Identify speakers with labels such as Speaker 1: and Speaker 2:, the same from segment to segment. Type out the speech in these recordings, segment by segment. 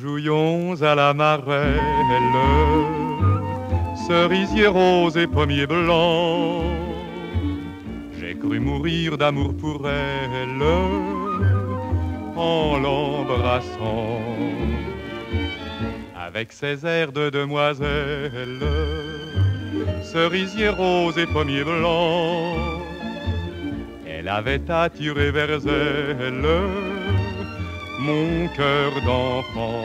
Speaker 1: jouions à la marelle, cerisier rose et pommier blanc. J'ai cru mourir d'amour pour elle en l'embrassant. Avec ses airs de demoiselle, cerisier rose et pommier blanc, elle avait attiré vers elle mon cœur d'enfant.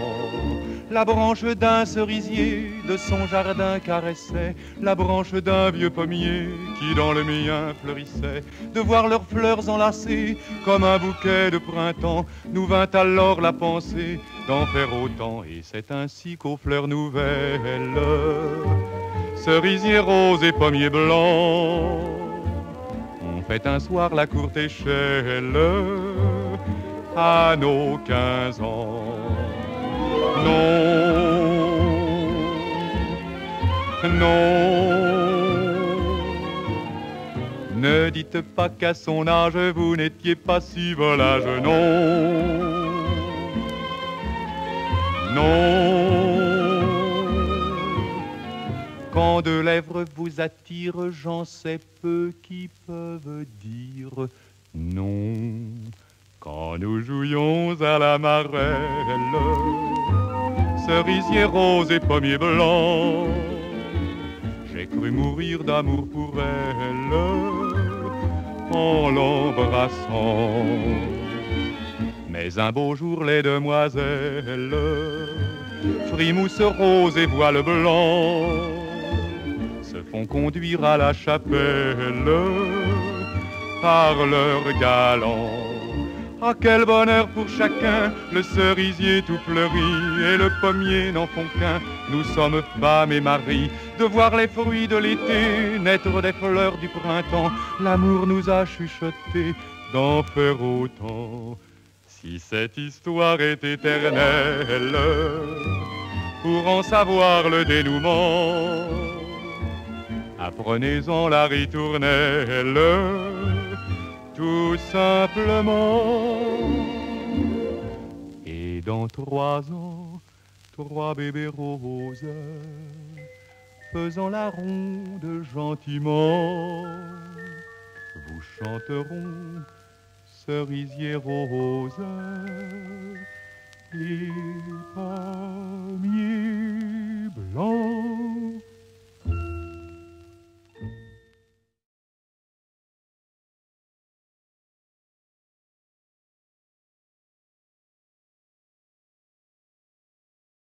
Speaker 1: La branche d'un cerisier de son jardin caressait la branche d'un vieux pommier qui dans le mien fleurissait. De voir leurs fleurs enlacées comme un bouquet de printemps, nous vint alors la pensée d'en faire autant. Et c'est ainsi qu'aux fleurs nouvelles, cerisier rose et pommier blanc, on fait un soir la courte échelle à nos quinze ans. Non, non, ne dites pas qu'à son âge vous n'étiez pas si volage, non, non. Quand deux lèvres vous attirent, j'en sais peu qui peuvent dire non. Nous jouions à la marelle, cerisier rose et pommier blanc, j'ai cru mourir d'amour pour elle en l'embrassant. Mais un beau jour, les demoiselles, frimousse rose et voile blanc, se font conduire à la chapelle par leurs galants. Ah, quel bonheur pour chacun, le cerisier tout fleuri et le pommier n'en font qu'un. Nous sommes femmes et maris, de voir les fruits de l'été naître des fleurs du printemps. L'amour nous a chuchoté d'en faire autant. Si cette histoire est éternelle, pour en savoir le dénouement, apprenez-en la ritournelle tout simplement. Et dans trois ans, trois bébés roses faisant la ronde gentiment vous chanteront cerisier rose et